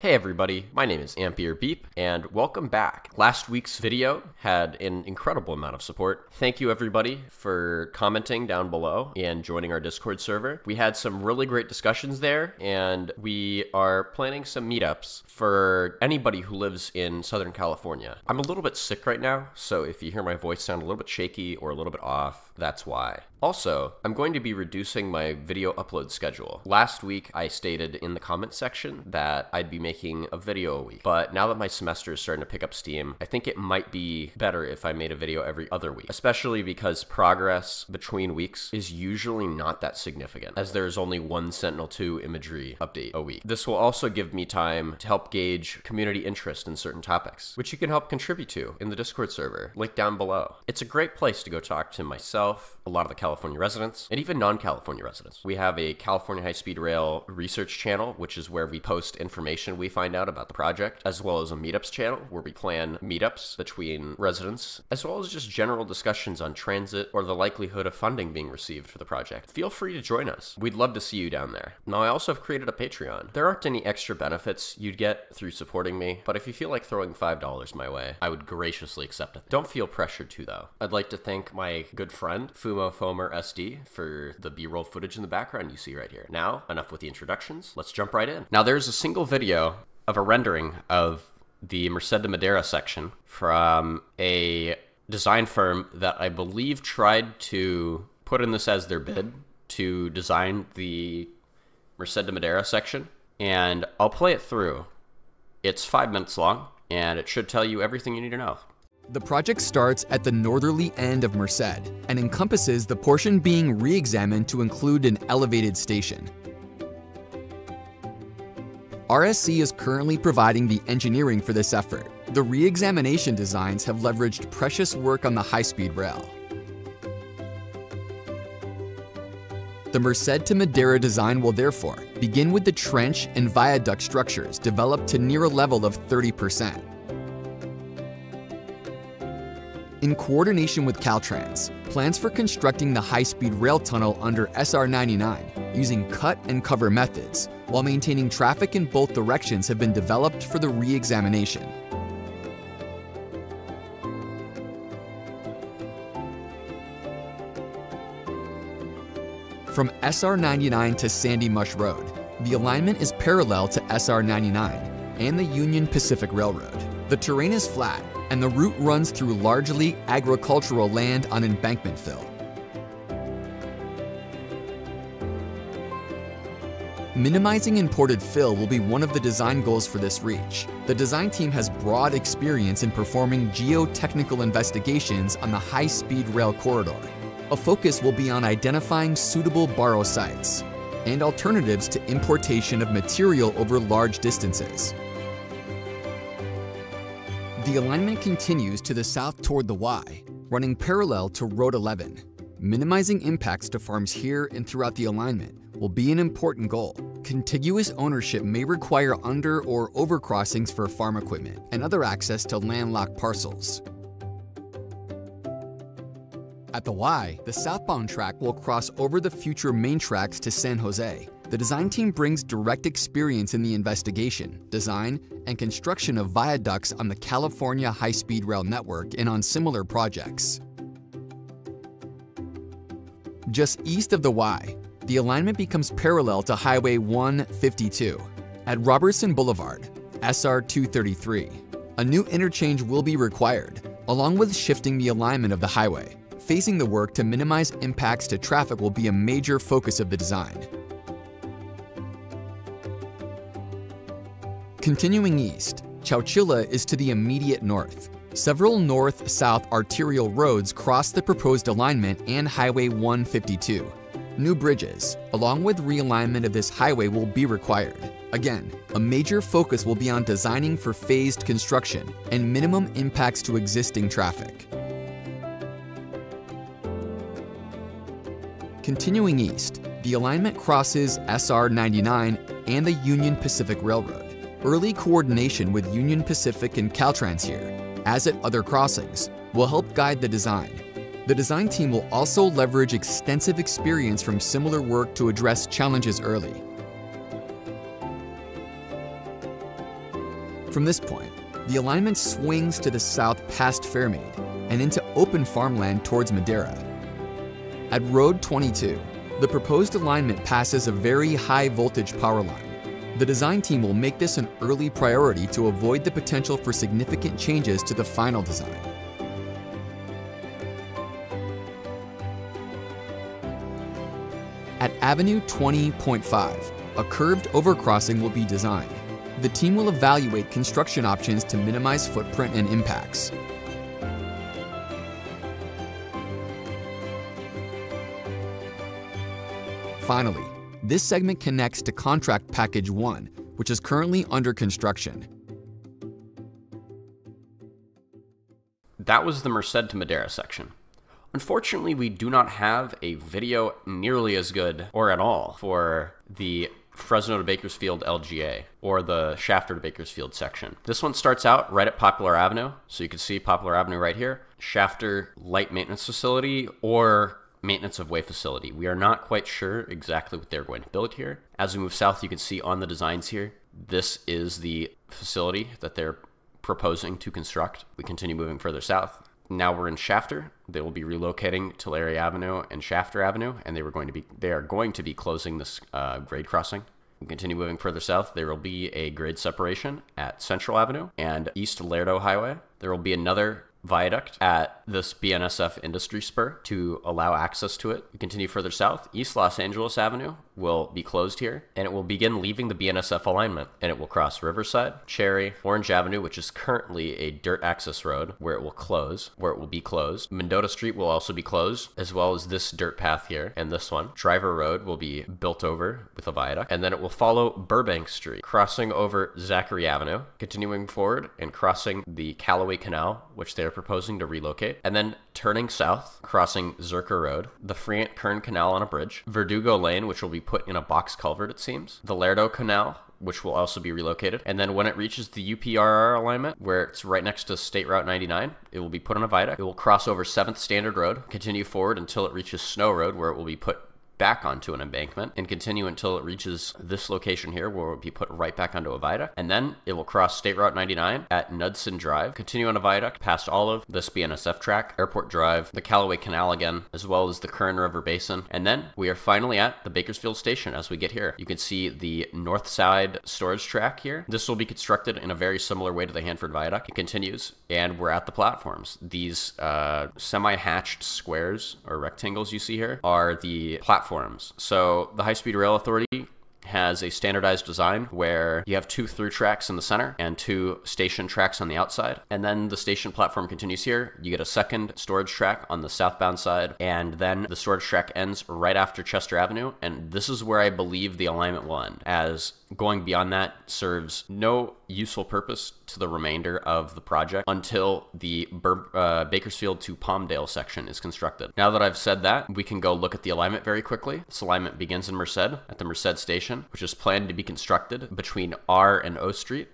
Hey everybody, my name is Ampere Beep, and welcome back. Last week's video had an incredible amount of support. Thank you everybody for commenting down below and joining our Discord server. We had some really great discussions there, and we are planning some meetups for anybody who lives in Southern California. I'm a little bit sick right now, so if you hear my voice sound a little bit shaky or a little bit off, that's why. Also, I'm going to be reducing my video upload schedule. Last week, I stated in the comment section that I'd be making a video a week, but now that my semester is starting to pick up steam, I think it might be better if I made a video every other week, especially because progress between weeks is usually not that significant, as there's only one Sentinel-2 imagery update a week. This will also give me time to help gauge community interest in certain topics, which you can help contribute to in the Discord server, link down below. It's a great place to go talk to myself, a lot of the California residents, and even non-California residents. We have a California High-Speed Rail research channel, which is where we post information we find out about the project, as well as a meetups channel where we plan meetups between residents, as well as just general discussions on transit or the likelihood of funding being received for the project. Feel free to join us. We'd love to see you down there. Now, I also have created a Patreon. There aren't any extra benefits you'd get through supporting me, but if you feel like throwing $5 my way, I would graciously accept it. Don't feel pressured to, though. I'd like to thank my good friend, Fumo Fomer SD, for the B-roll footage in the background you see right here. Now, enough with the introductions. Let's jump right in. Now, there's a single video of a rendering of the Merced to Madera section from a design firm that I believe tried to put in this as their bid to design the Merced to Madera section. And I'll play it through. It's five minutes long, and it should tell you everything you need to know. The project starts at the northerly end of Merced and encompasses the portion being re-examined to include an elevated station. RSC is currently providing the engineering for this effort. The re-examination designs have leveraged precious work on the high-speed rail. The Merced to Madera design will therefore begin with the trench and viaduct structures developed to near a level of 30%. In coordination with Caltrans, plans for constructing the high-speed rail tunnel under SR 99 using cut and cover methods while maintaining traffic in both directions have been developed for the re-examination. From SR 99 to Sandy Mush Road, the alignment is parallel to SR 99 and the Union Pacific Railroad. The terrain is flat and the route runs through largely agricultural land on embankment fill. Minimizing imported fill will be one of the design goals for this reach. The design team has broad experience in performing geotechnical investigations on the high-speed rail corridor. A focus will be on identifying suitable borrow sites and alternatives to importation of material over large distances. The alignment continues to the south toward the Y, running parallel to Road 11. Minimizing impacts to farms here and throughout the alignment will be an important goal. Contiguous ownership may require under or overcrossings for farm equipment and other access to landlocked parcels. At the Y, the southbound track will cross over the future main tracks to San Jose. The design team brings direct experience in the investigation, design, and construction of viaducts on the California high-speed rail network and on similar projects. Just east of the Y, the alignment becomes parallel to Highway 152. At Robertson Boulevard, SR 233, a new interchange will be required, along with shifting the alignment of the highway. Phasing the work to minimize impacts to traffic will be a major focus of the design. Continuing east, Chowchilla is to the immediate north. Several north-south arterial roads cross the proposed alignment and Highway 152. New bridges, along with realignment of this highway will be required. Again, a major focus will be on designing for phased construction and minimum impacts to existing traffic. Continuing east, the alignment crosses SR 99 and the Union Pacific Railroad. Early coordination with Union Pacific and Caltrans here, as at other crossings, will help guide the design. The design team will also leverage extensive experience from similar work to address challenges early. From this point, the alignment swings to the south past Fairmead and into open farmland towards Madera. At Road 22, the proposed alignment passes a very high voltage power line. The design team will make this an early priority to avoid the potential for significant changes to the final design. At Avenue 20.5, a curved overcrossing will be designed. The team will evaluate construction options to minimize footprint and impacts. Finally, this segment connects to Contract Package 1, which is currently under construction. That was the Merced to Madera section. Unfortunately, we do not have a video nearly as good, or at all, for the Fresno to Bakersfield LGA, or the Shafter to Bakersfield section. This one starts out right at Poplar Avenue, so you can see Poplar Avenue right here, Shafter Light Maintenance Facility, or Maintenance of Way Facility. We are not quite sure exactly what they're going to build here. As we move south, you can see on the designs here, this is the facility that they're proposing to construct. We continue moving further south. Now we're in Shafter. They will be relocating Tulare Avenue and Shafter Avenue, and they were going to be they are going to be closing this uh, grade crossing. We continue moving further south. There will be a grade separation at Central Avenue and East Lerdo Highway. There will be another viaduct at this BNSF industry spur to allow access to it. We continue further south. East Los Angeles Avenue will be closed here and it will begin leaving the BNSF alignment and it will cross Riverside, Cherry, Orange Avenue, which is currently a dirt access road where it will close, where it will be closed. Mendota Street will also be closed, as well as this dirt path here and this one. Driver Road will be built over with a viaduct and then it will follow Burbank Street, crossing over Zachary Avenue, continuing forward and crossing the Calloway Canal, which they are proposing to relocate, and then turning south, crossing Zerker Road, the Friant Kern Canal on a bridge, Verdugo Lane, which will be put in a box culvert, it seems, the Lerdo Canal, which will also be relocated. And then when it reaches the UPRR alignment, where it's right next to State Route 99, it will be put on a viaduct. It will cross over 7th Standard Road, continue forward until it reaches Snow Road, where it will be put back onto an embankment and continue until it reaches this location here where it will be put right back onto a viaduct. And then it will cross State Route 99 at Knudsen Drive, continue on a viaduct past Olive, this BNSF track, Airport Drive, the Calloway Canal again, as well as the Kern River Basin. And then we are finally at the Bakersfield Station as we get here. You can see the north side storage track here. This will be constructed in a very similar way to the Hanford Viaduct. It continues, and we're at the platforms. These uh, semi-hatched squares or rectangles you see here are the platforms platforms. So the High Speed Rail Authority has a standardized design where you have two through tracks in the center and two station tracks on the outside. And then the station platform continues here. You get a second storage track on the southbound side, and then the storage track ends right after Chester Avenue. And this is where I believe the alignment will end, as going beyond that serves no useful purpose to the remainder of the project until the Bur- uh, Bakersfield to Palmdale section is constructed. Now that I've said that, we can go look at the alignment very quickly. This alignment begins in Merced at the Merced station, which is planned to be constructed between R and O Street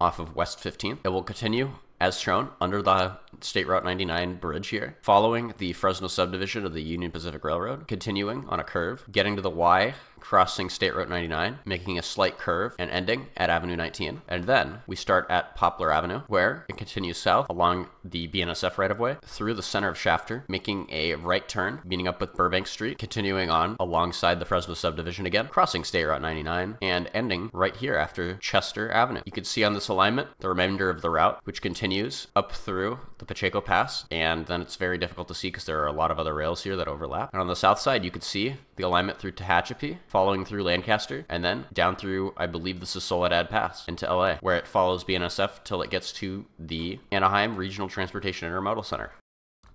off of West 15th. It will continue as shown under the State Route 99 bridge here, following the Fresno subdivision of the Union Pacific Railroad, continuing on a curve, getting to the Y crossing State Route 99, making a slight curve, and ending at Avenue 19. And then we start at Poplar Avenue, where it continues south along the BNSF right of way through the center of Shafter, making a right turn, meeting up with Burbank Street, continuing on alongside the Fresno subdivision again, crossing State Route 99, and ending right here after Chester Avenue. You can see on this alignment the remainder of the route, which continues up through the Pacheco Pass, and then it's very difficult to see because there are a lot of other rails here that overlap. And on the south side, you can see the alignment through Tehachapi, following through Lancaster, and then down through, I believe this is Soledad Pass into LA, where it follows BNSF till it gets to the Anaheim Regional Transportation Intermodal Center.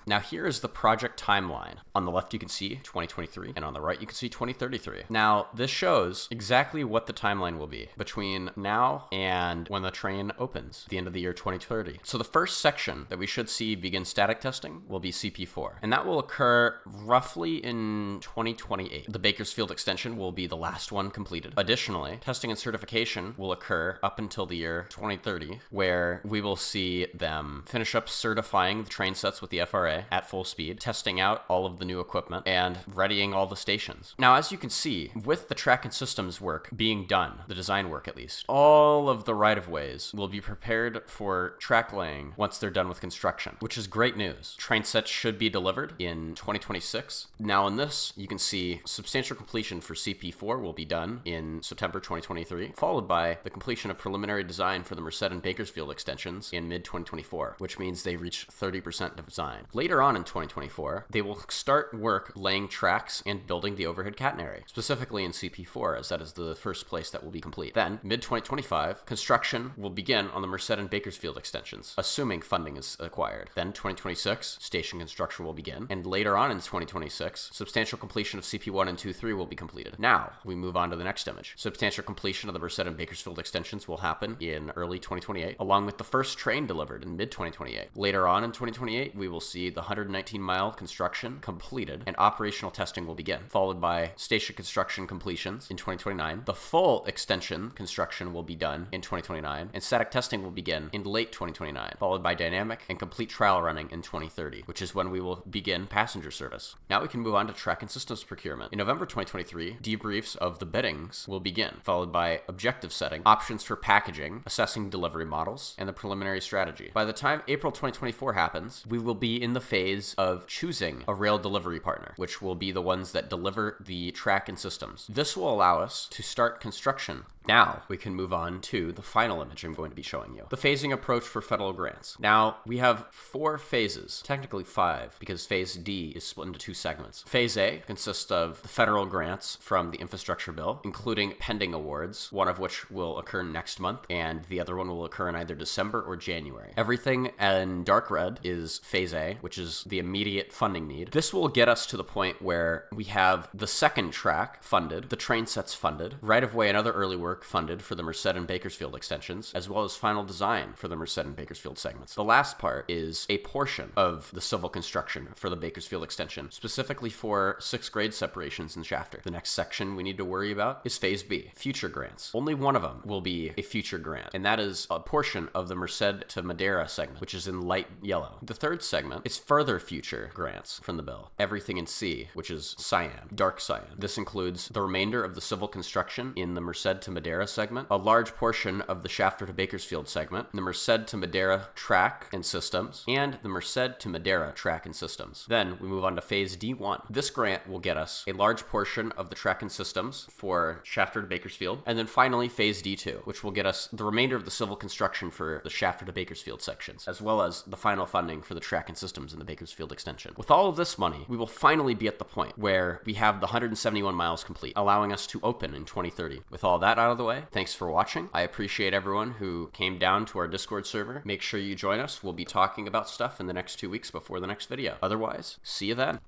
Now here is the project timeline. On the left you can see 2023 and on the right you can see 2033. Now this shows exactly what the timeline will be between now and when the train opens, at the end of the year 2030. So the first section that we should see begin static testing will be CP4 and that will occur roughly in 2028. The Bakersfield extension will be the last one completed. Additionally, testing and certification will occur up until the year 2030 where we will see them finish up certifying the train sets with the FRA at full speed, testing out all of the new equipment and readying all the stations. Now, as you can see, with the track and systems work being done, the design work at least, all of the right of ways will be prepared for track laying once they're done with construction, which is great news. Train sets should be delivered in 2026. Now, in this, you can see substantial completion for CP4 will be done in September 2023, followed by the completion of preliminary design for the Merced and Bakersfield extensions in mid 2024, which means they reach 30% design. Later on in 2024, they will start work laying tracks and building the overhead catenary, specifically in CP4, as that is the first place that will be complete. Then, mid 2025, construction will begin on the Merced and Bakersfield extensions, assuming funding is acquired. Then, 2026, station construction will begin, and later on in 2026, substantial completion of CP1 and 2-3 will be completed. Now, we move on to the next image. Substantial completion of the Merced and Bakersfield extensions will happen in early 2028, along with the first train delivered in mid 2028. Later on in 2028, we will see the 119 mile construction completed and operational testing will begin, followed by station construction completions in 2029. The full extension construction will be done in 2029, and static testing will begin in late 2029, followed by dynamic and complete trial running in 2030, which is when we will begin passenger service. Now we can move on to track and systems procurement. In November 2023, debriefs of the biddings will begin, followed by objective setting, options for packaging, assessing delivery models, and the preliminary strategy. By the time April 2024 happens, we will be in the phase of choosing a rail delivery partner, which will be the ones that deliver the track and systems. This will allow us to start construction now we can move on to the final image I'm going to be showing you. The phasing approach for federal grants. Now we have four phases, technically five, because phase D is split into two segments. Phase A consists of the federal grants from the infrastructure bill, including pending awards, one of which will occur next month, and the other one will occur in either December or January. Everything in dark red is phase A, which is the immediate funding need. This will get us to the point where we have the second track funded, the train sets funded, right of way and other early work work funded for the Merced and Bakersfield extensions, as well as final design for the Merced and Bakersfield segments. The last part is a portion of the civil construction for the Bakersfield extension, specifically for sixth grade separations in Shafter. The next section we need to worry about is Phase B, future grants. Only one of them will be a future grant, and that is a portion of the Merced to Madera segment, which is in light yellow. The third segment is further future grants from the bill. Everything in C, which is cyan, dark cyan. This includes the remainder of the civil construction in the Merced to Madera segment, a large portion of the Shafter to Bakersfield segment, the Merced to Madera track and systems, and the Merced to Madera track and systems. Then we move on to phase D1. This grant will get us a large portion of the track and systems for Shafter to Bakersfield, and then finally phase D2, which will get us the remainder of the civil construction for the Shafter to Bakersfield sections, as well as the final funding for the track and systems in the Bakersfield extension. With all of this money, we will finally be at the point where we have the 171 miles complete, allowing us to open in 2030. With all that out of the way, thanks for watching. I appreciate everyone who came down to our Discord server. Make sure you join us. We'll be talking about stuff in the next two weeks before the next video. Otherwise, see you then.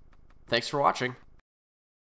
Thanks for watching.